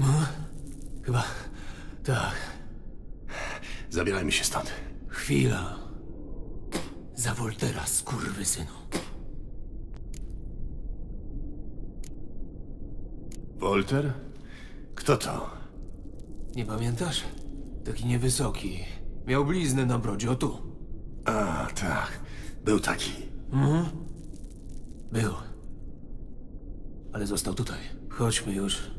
Hm? Chyba... Tak. Zabierajmy się stąd. Chwila. Za Woltera, synu. Wolter? Kto to? Nie pamiętasz? Taki niewysoki. Miał bliznę na brodzie, o tu. A, tak. Był taki. Mhm. Był. Ale został tutaj. Chodźmy już.